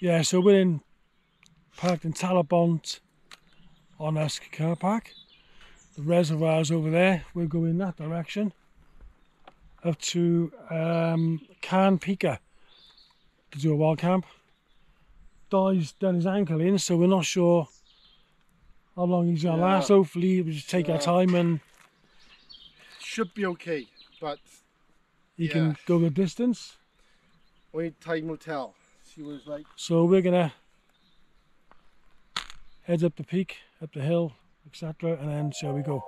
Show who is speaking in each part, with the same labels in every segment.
Speaker 1: Yeah, so we're in parked in Talybont on Usk car park. The reservoir's over there. We're going that direction up to um, Carn Pica to do a wild camp. Dai's done his ankle in, so we're not sure how long he's gonna
Speaker 2: Yeah.
Speaker 1: last. Hopefully, we just take our time and
Speaker 2: Should be okay, but
Speaker 1: he
Speaker 2: Yeah.
Speaker 1: can go the distance.
Speaker 2: only time will tell. Was like,
Speaker 1: So we're gonna head up the peak, up the hill, etc., and then shall we go?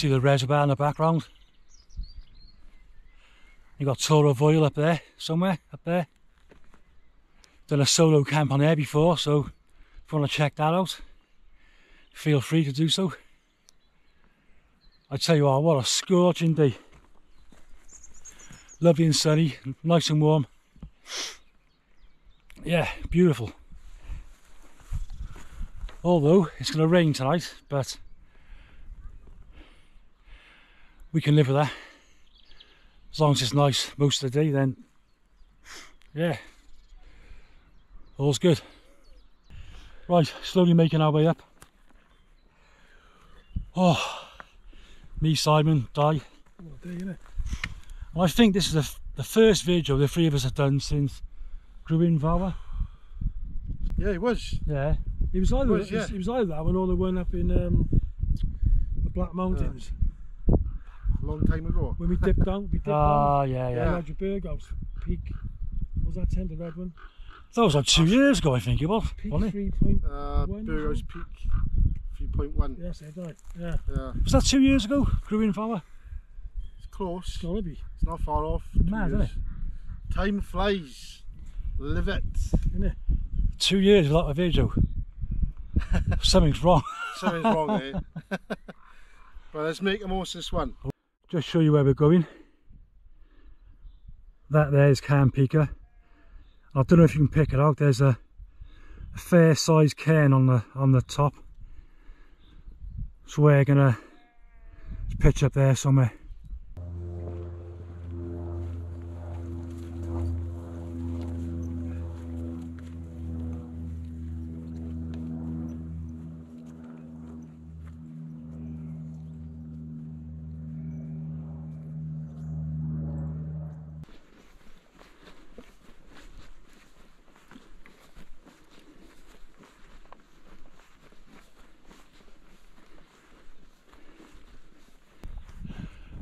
Speaker 1: See the reservoir in the background. You've got Tor y Foel up there, somewhere up there. Done a solo camp on there before, so if you want to check that out, feel free to do so. I tell you what, what a scorching day. Lovely and sunny, nice and warm. Yeah, beautiful. Although it's going to rain tonight, but we can live with that. As long as it's nice most of the day, then yeah, all's good. Right, slowly making our way up. Oh, me, Simon, Dai. And I think this is the, the first video the three of us have done since Grwyne Fawr.
Speaker 2: yeah, he was.
Speaker 1: Yeah, it was either it, was,
Speaker 2: yeah.
Speaker 1: it was either that one or the one up in um, the Black Mountains
Speaker 2: A long time ago.
Speaker 1: when we dipped down. We dipped down.
Speaker 3: Ah, yeah, yeah.
Speaker 2: Yeah.
Speaker 1: Yeah. Edge of Burgos peak. Was that tender red one?
Speaker 3: That was like two years ago, I think it was.
Speaker 1: Peak
Speaker 3: Wasn't
Speaker 1: three point.
Speaker 2: Uh,
Speaker 1: One,
Speaker 2: Peak, 3.1.
Speaker 1: Yes, I died. Yeah,
Speaker 2: Yeah,
Speaker 3: Was that two years ago? Grwyne Fawr?
Speaker 2: it's close.
Speaker 1: it's gotta be,
Speaker 2: It's not far off. Two
Speaker 3: Mad, isn't
Speaker 2: years. Time flies. Live it.
Speaker 1: isn't it?
Speaker 3: Two years without a video. Something's wrong.
Speaker 2: Something's wrong there. but let's make the most of this one.
Speaker 3: Just show you where we're going. That there is Carn Pica. I don't know if you can pick it out. There's a, a fair sized cairn on the on the top. So we're gonna pitch up there somewhere.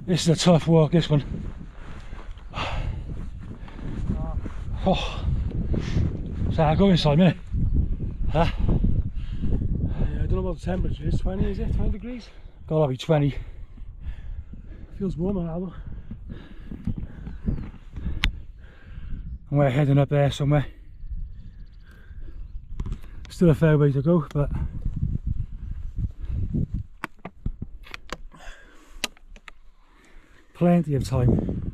Speaker 3: This is a tough walk, this one. Oh. So I go inside, minute. Huh?
Speaker 1: Yeah, I don't know what the temperature is. 20 is it? 20 degrees?
Speaker 3: Gotta be 20.
Speaker 1: Feels warmer though.
Speaker 3: And we're heading up there somewhere. Still a fair way to go, but plenty of time.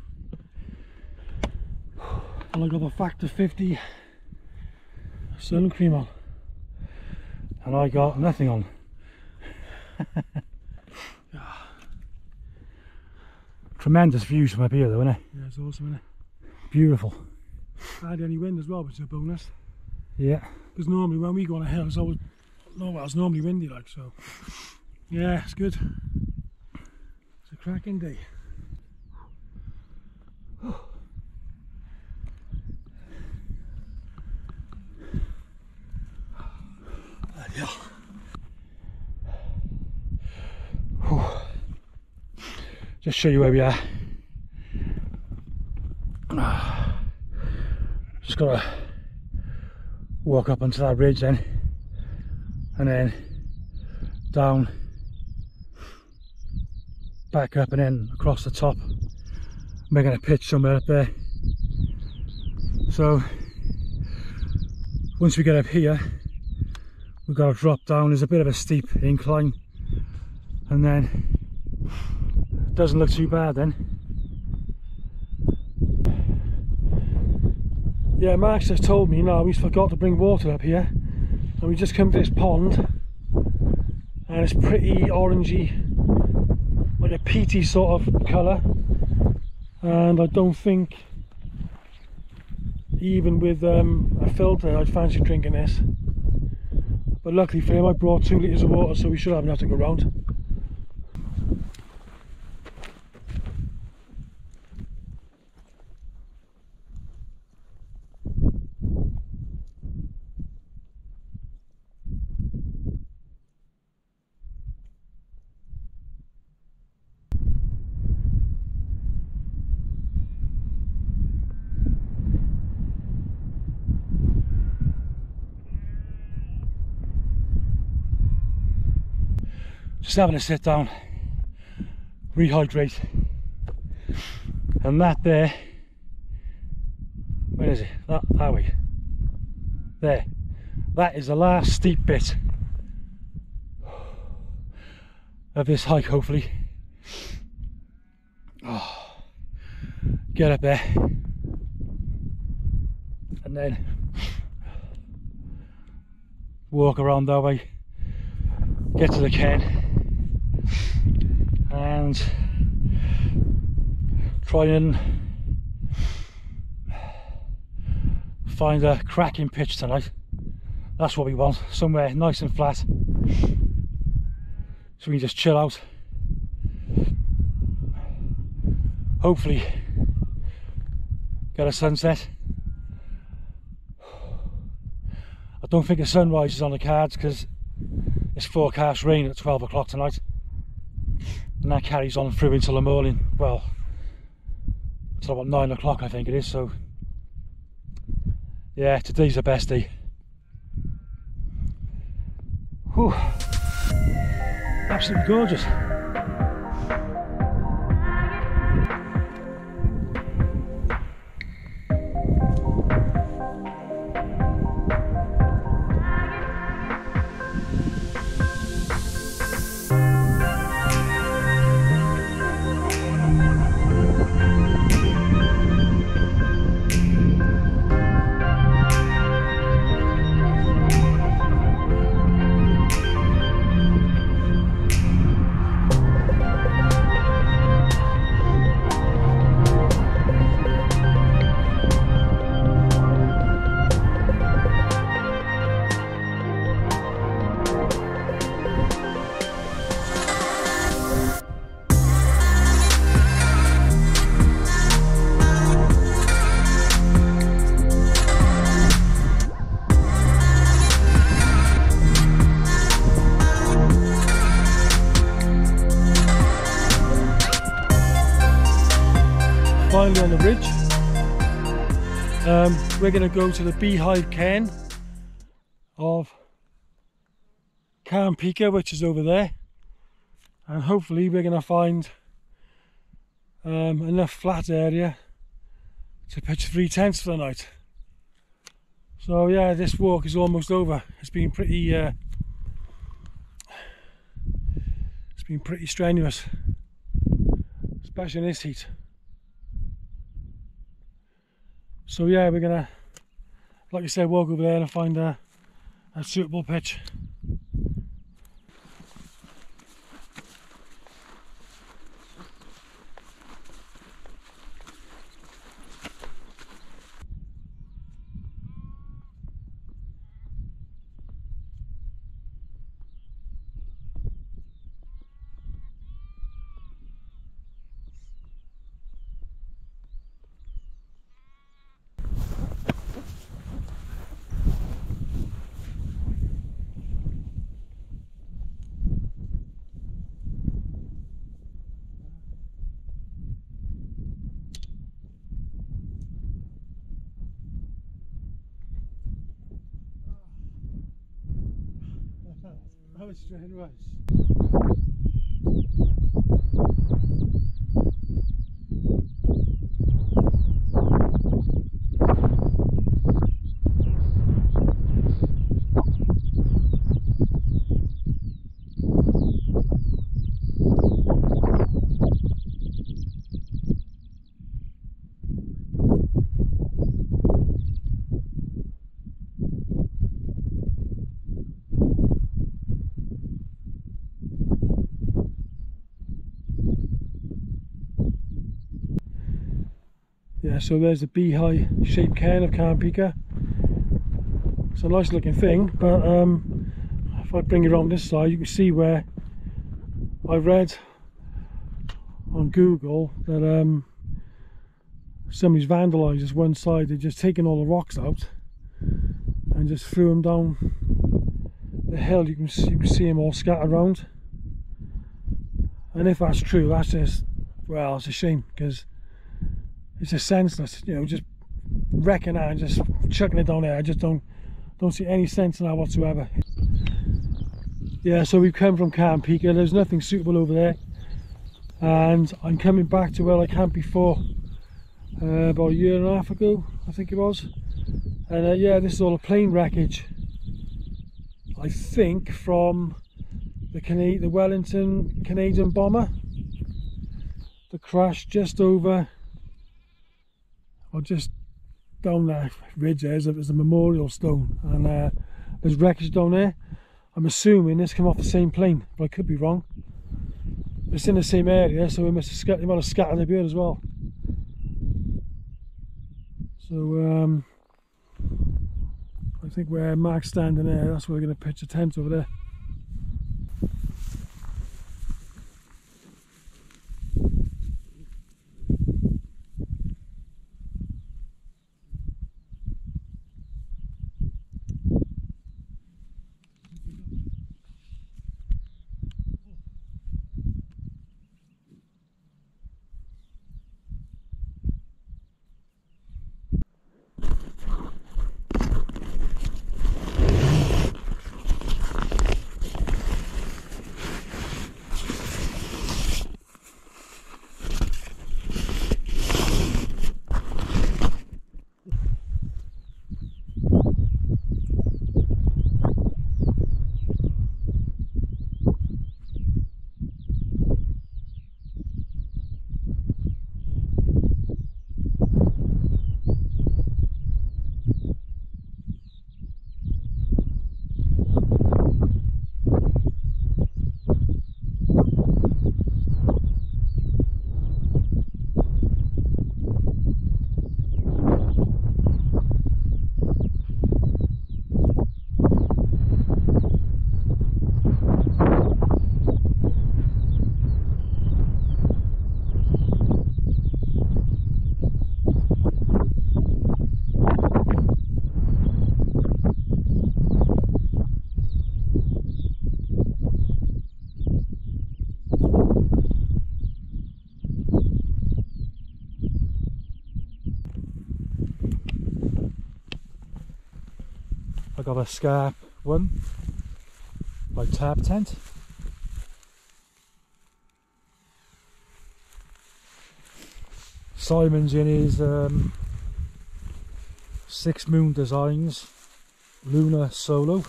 Speaker 1: And I got the factor 50 sun cream on.
Speaker 3: And I got nothing on. Tremendous views from up here though, isn't it?
Speaker 1: Yeah, it's awesome, isn't it?
Speaker 3: Beautiful.
Speaker 1: Hardly any wind as well, which is a bonus.
Speaker 3: Yeah.
Speaker 1: Because normally when we go on a hill, it's always, no, well, it's normally windy like so. Yeah, it's good. It's a cracking day.
Speaker 3: Just show you where we are. Just gotta walk up onto that ridge then and then down back up and then across the top making a pitch somewhere up there. So once we get up here we've got to drop down there's a bit of a steep incline and then it doesn't look too bad then
Speaker 1: Yeah, Max has told me now he's forgot to bring water up here. And we just come to this pond and it's pretty orangey, like a peaty sort of colour. And I don't think even with um, a filter I'd fancy drinking this. But luckily for him I brought two litres of water so we should have enough to go round.
Speaker 3: Just having a sit down rehydrate. And that there where is it? That, that way. There. That is the last steep bit of this hike hopefully. Oh, get up there. And then walk around that way. Get to the cairn and try and find a cracking pitch tonight. That's what we want somewhere nice and flat. So we can just chill out. Hopefully get a sunset. I don't think a sunrise is on the cards because it's forecast rain at 12 o'clock tonight and that carries on through until the morning well until about 9 o'clock I think it is so yeah today's the best day. Whew. absolutely gorgeous
Speaker 1: we're going to go to the beehive cairn of Carn Pica, which is over there, and hopefully we're going to find um, enough flat area to pitch three tents for the night. So yeah, this walk is almost over. It's been pretty, uh, it's been pretty strenuous, especially in this heat. So yeah, we're gonna, like I said, walk over there and find a, a suitable pitch. How much Yeah, so there's the beehive shaped cairn of Carnpica. It's a nice looking thing, but um, if I bring it on this side, you can see where I read on Google that um, somebody's vandalised this one side. They've just taken all the rocks out and just threw them down the hill. You can see, you can see them all scattered around. And if that's true, that's just well, it's a shame because it's just senseless, you know, just wrecking that and just chucking it down there. I just don't don't see any sense in that whatsoever. Yeah, so we've come from Carnpica, there's nothing suitable over there. And I'm coming back to where I camped before, uh, about a year and a half ago, I think it was. And uh, yeah, this is all a plane wreckage. I think from the Cana the Wellington Canadian bomber. The crash just over or just down that ridge there is a, a memorial stone and uh, there's wreckage down there. I'm assuming this came off the same plane but I could be wrong. It's in the same area so we must have, scat- they might have scattered a bit as well. So um, I think where Mark's standing there that's where we're going to pitch a tent over there I got a Scarp one, my Tarptent. Simon's in his um, Six Moon Designs Lunar Solo.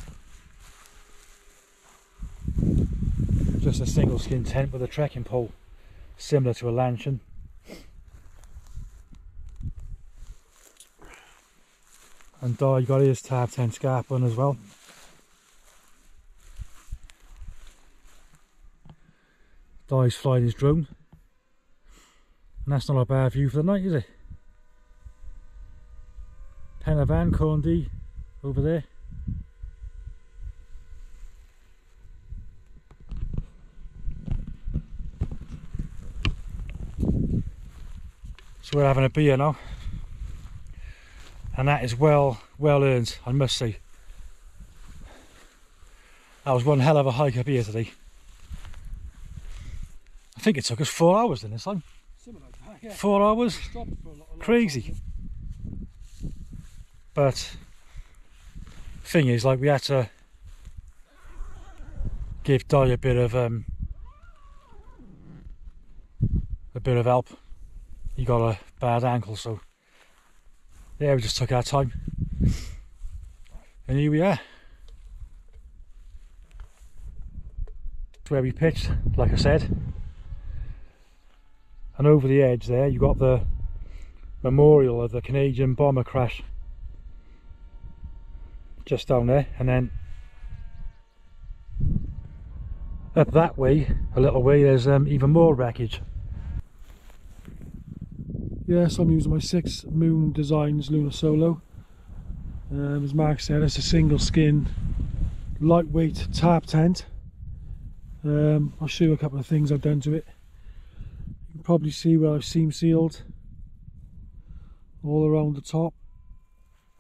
Speaker 1: Just a single skin tent with a trekking pole, similar to a lantern. And Dai got his Tarptent scarp on as well. Dai's flying his drone. And that's not a bad view for the night, is it? Pen y Fan, Corndy over there. So we're having a beer now and that is well well earned I must say that was one hell of a hike up here today I think it took us four hours in this time like that, yeah.
Speaker 3: four hours
Speaker 1: Stopped for a lot- a lot of
Speaker 3: Crazy.
Speaker 1: time.
Speaker 3: but thing is like we had to give Dai a bit of um, a bit of help. He got a bad ankle, so yeah, we just took our time, and here we are. It's where we pitched, like I said, and over the edge there, you got the memorial of the Canadian bomber crash just down there, and then up that way, a little way, there's um, even more wreckage.
Speaker 1: Yes, I'm using my Six Moon Designs Lunar Solo. Um, as Mark said, it's a single skin, lightweight tarp tent. Um, I'll show you a couple of things I've done to it. You can probably see where I've seam sealed all around the top.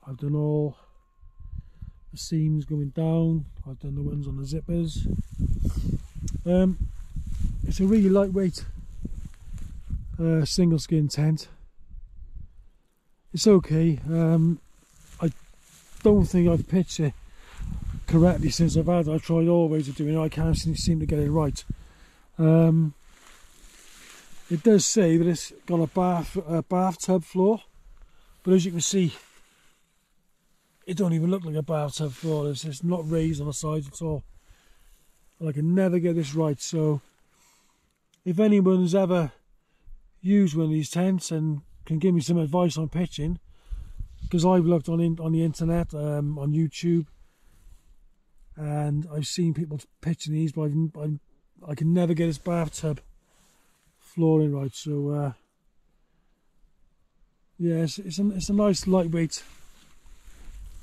Speaker 1: I've done all the seams going down. I've done the ones on the zippers. Um, it's a really lightweight uh, single skin tent. It's okay. Um, I don't think I've pitched it correctly since I've had it. I've tried all ways of doing it. I can't seem to get it right. Um, it does say that it's got a bath a bathtub floor, but as you can see, it don't even look like a bathtub floor. It's, it's not raised on the sides at all. And I can never get this right. So, if anyone's ever used one of these tents and can give me some advice on pitching, because I've looked on in, on the internet, um, on YouTube, and I've seen people pitching these, but I've, I've, I can never get this bathtub flooring right. So, uh, yeah, it's, it's, a, it's a nice lightweight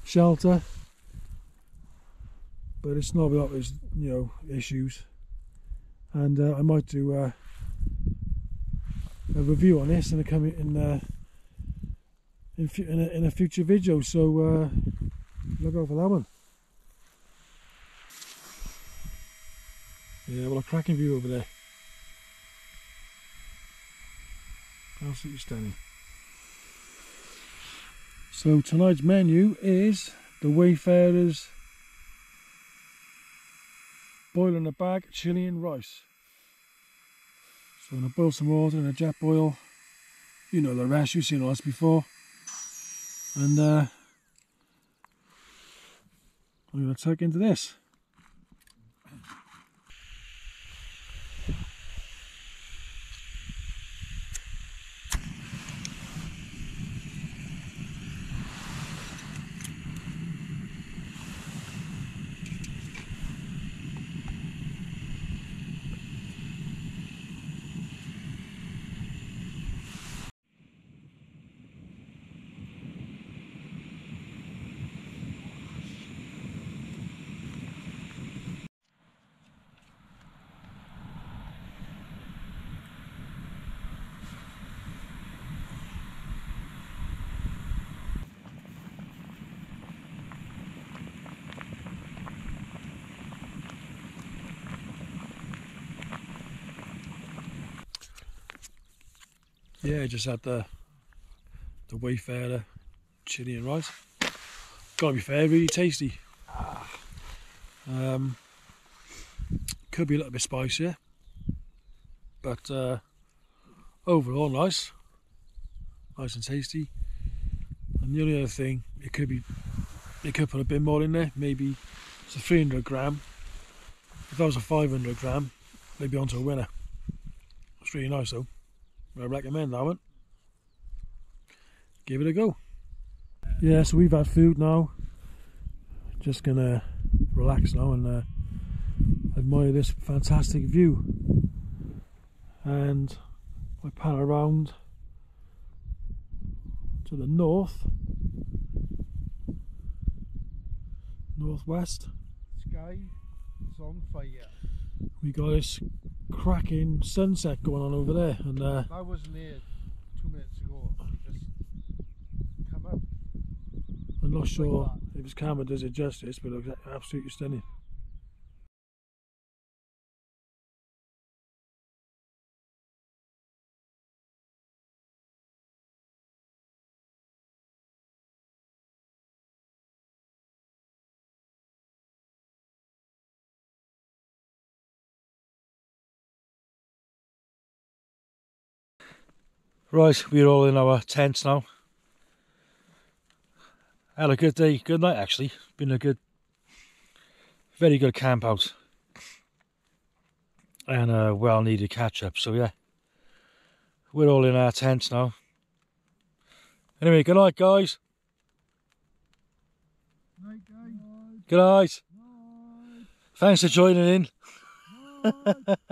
Speaker 1: shelter, but it's not without its you know issues. And uh, I might do uh, a review on this in a coming in uh, in, in, a, in a future video. So uh, look out for that one. Yeah, well, a cracking view over there. Absolutely stunning. So tonight's menu is the Wayfarers boiling a bag chili and rice. So I'm going to boil some water in a Jetboil. You know the rest, you've seen all this before. And uh, I'm going to tuck into this. Yeah, just had the the Wayfarer chili and rice. Gotta be fair, really tasty. Um, could be a little bit spicier, but uh, overall nice, nice and tasty. And the only other thing, it could be, they could put a bit more in there. Maybe it's a 300 gram. If that was a 500 gram, they'd be onto a winner. It's really nice though. I recommend that one. Give it a go. Yeah, so we've had food now. Just gonna relax now and uh, admire this fantastic view. And I pan around to the north, northwest.
Speaker 2: Sky is on fire.
Speaker 1: We got this cracking sunset going on over there, and uh,
Speaker 2: I wasn't here two minutes ago. Just come out.
Speaker 1: I'm not sure
Speaker 2: that.
Speaker 1: if his camera does it justice, but it looks absolutely stunning.
Speaker 3: Right, we're all in our tents now. Had a good day, good night actually. Been a good, very good camp out. And a well needed catch up, so yeah. We're all in our tents now. Anyway, good night guys.
Speaker 2: Night, guys.
Speaker 3: Good night. Thanks for joining in.
Speaker 2: Night.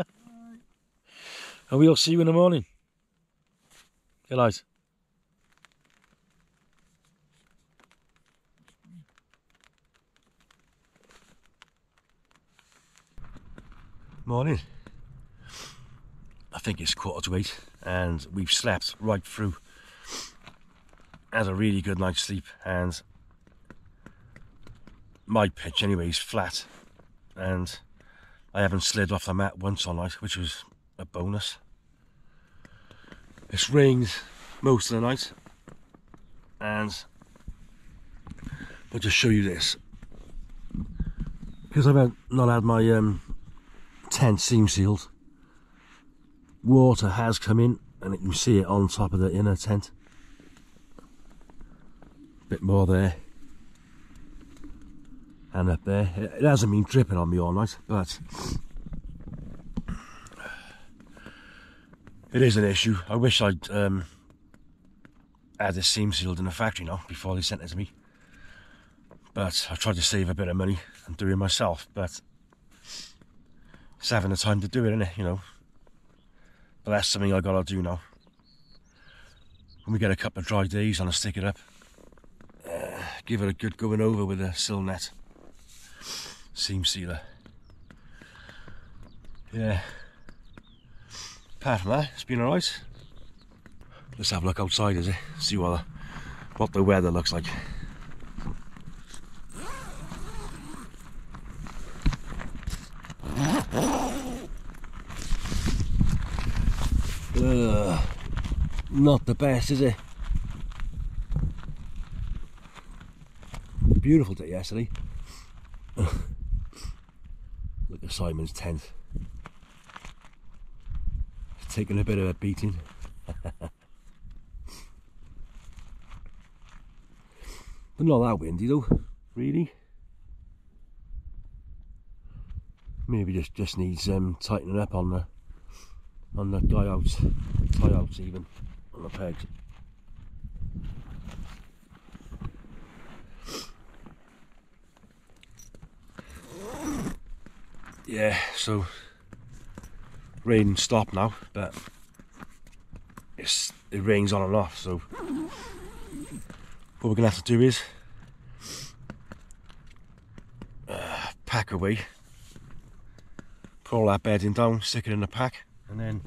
Speaker 3: And we'll see you in the morning. Good night. Morning. I think it's quarter to eight and we've slept right through. Had a really good night's sleep and my pitch anyway is flat and I haven't slid off the mat once all night which was a bonus. It's rained most of the night. And I'll just show you this. Because I've not had my um, tent seam sealed. Water has come in and you can see it on top of the inner tent. Bit more there. And up there. It hasn't been dripping on me all night but it is an issue. I wish I'd um, had this seam sealed in the factory now before they sent it to me. But I tried to save a bit of money and do it myself but it's having the time to do it, isn't it you know? But that's something I gotta do now. When we get a couple of dry days I'll stick it up uh, give it a good going over with a silnet. Seam sealer. Yeah apart from that it's been alright let's have a look outside is it see what the, what the weather looks like not the best, is it? Beautiful day yesterday. Look at Simon's tent. Taken a bit of a beating. but not that windy though, really. Maybe just just needs um, tightening up on the on the tie outs, tie outs even on the pegs. Yeah, so rain stopped now, but it's it rains on and off. So what we're gonna have to do is uh, pack away, put all that bedding down, stick it in the pack, and then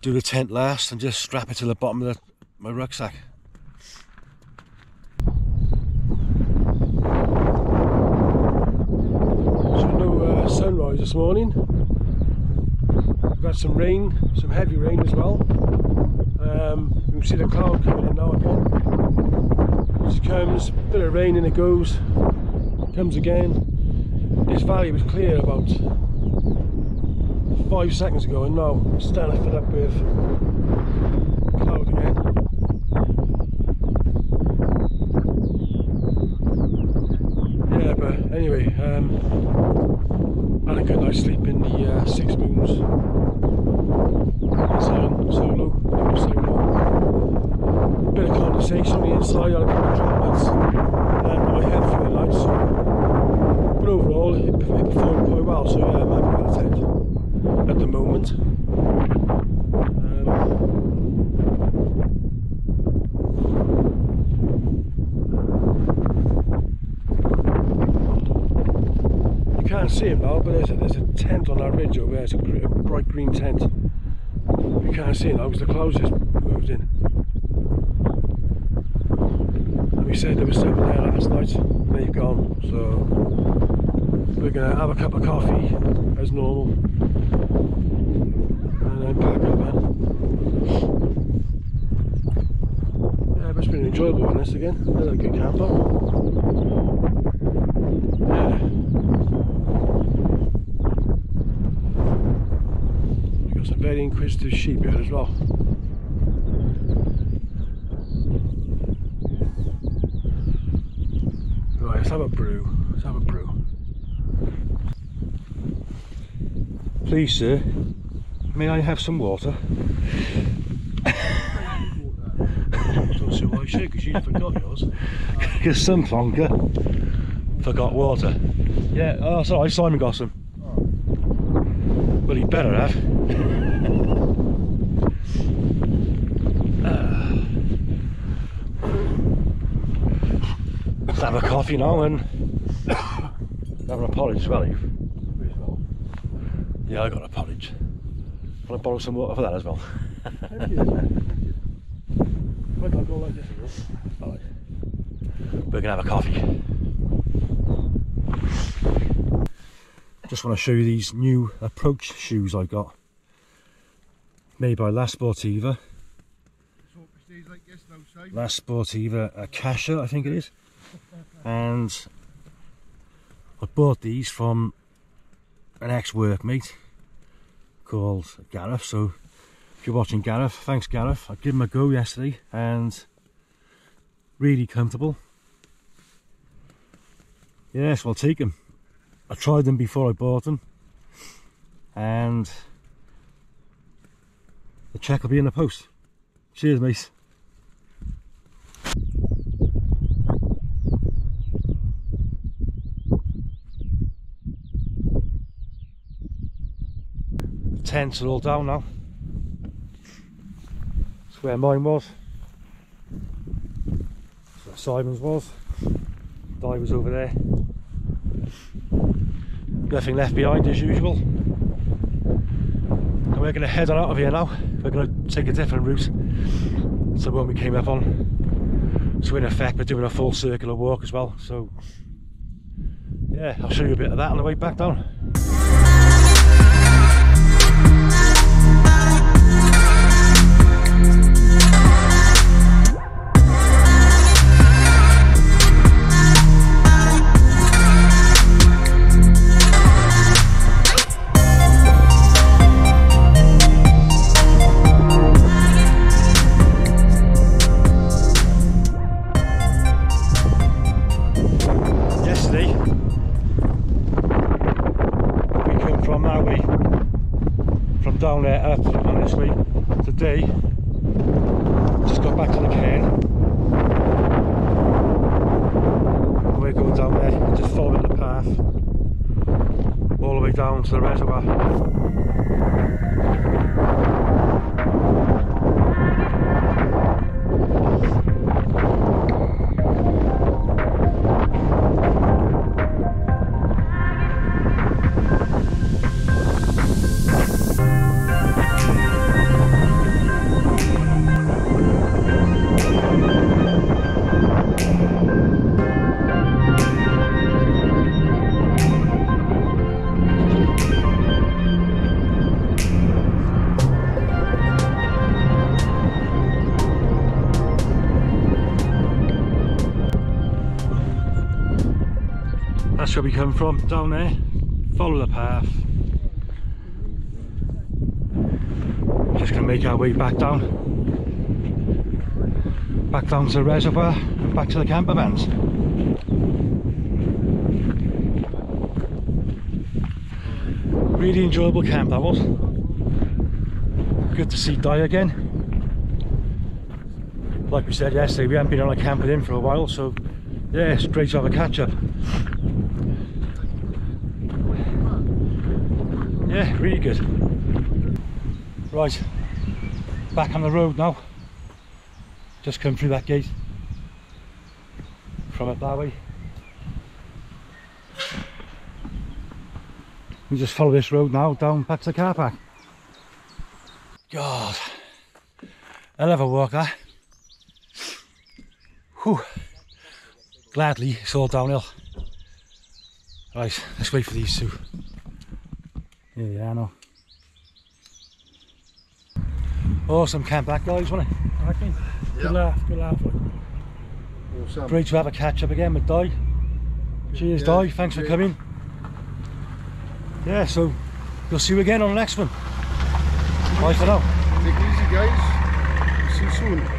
Speaker 3: do the tent last and just strap it to the bottom of the, my rucksack.
Speaker 1: So no uh, sunrise this morning. We've had some rain, some heavy rain as well. Um, you can see the cloud coming in now again. It comes, bit of rain and it goes, comes again. This valley was clear about five seconds ago and now it's starting to fill up with cloud again. Yeah, but anyway, um, had a good night's sleep in the uh, Six Moons zone, solo, no solo. Bit of condensation on the inside, had a couple of droplets landed on my head through the night, so. But overall, it, it performed quite well, so yeah, I'm happy with the tent at the moment. Um, You can't see him now, but there's a, there's a tent on that ridge over there. It's a, a bright green tent. You can't see it now because the clouds just moved in. And we said there was seven there last night, and they've gone. So we're gonna have a cup of coffee as normal, and then pack up. Man. Yeah, but it's been an enjoyable one this again. Another good camp out. Yeah. We've got Got some very inquisitive sheep here as well. Right, let's have a brew. Let's have a brew.
Speaker 3: Please, sir, may I have some water?
Speaker 1: Because
Speaker 3: some plonker forgot water. Yeah, oh, sorry, Simon got some. Well, he better have. Let's have a coffee now and have a porridge as well. Eve. Yeah, I got a porridge. Want to borrow some water for that as well?
Speaker 1: Might not go like
Speaker 3: We're gonna have a coffee. Just want to show you these new approach shoes I got. Made by La Sportiva.
Speaker 2: So it stays like this now, Si.
Speaker 3: La Sportiva Akasha, I think it is. And I bought these from an ex-workmate called Gareth. So if you're watching Gareth, thanks Gareth. I gave them a go yesterday and really comfortable. Yes, well take them. I tried them before I bought them and the check will be in the post. Cheers mate. Tents are all down now. That's where mine was. That's where Simon's was. Dai was over there. Nothing left behind as usual. And we're going to head on out of here now. We're going to take a different route to the one we came up on. So in effect we're doing a full circular walk as well. So yeah, I'll show you a bit of that on the way back down. From, down there. Follow the path. Just gonna make our way back down. Back down to the reservoir and back to the camper vans. Really enjoyable camp that was. Good to see Dai again. Like we said yesterday, we haven't been on a camp with him for a while, so yeah, it's great to have a catch up. Yeah, really good. Right, back on the road now. Just come through that gate from up that way. We just follow this road now down back to the car park. God, I'll have a walk that. Whew. Gladly, it's all downhill. Right, let's wait for these two. Yeah, yeah, I know. Awesome camp back guys, wasn't it?
Speaker 1: I reckon. Good laugh, good laugh.
Speaker 2: Awesome.
Speaker 3: Great to have a catch up again with Dai. Cheers
Speaker 2: Yeah,
Speaker 3: Dai, thanks for coming. Yeah, so we'll see you again on the next one. Bye for now.
Speaker 2: Take it easy, guys.